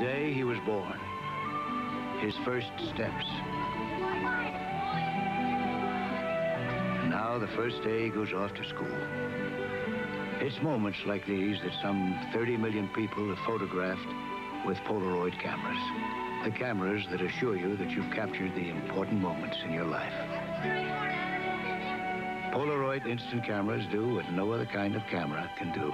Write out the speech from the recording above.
day he was born. His first steps. And now the first day he goes off to school. It's moments like these that some 30 million people have photographed with Polaroid cameras. The cameras that assure you that you've captured the important moments in your life. Polaroid instant cameras do what no other kind of camera can do.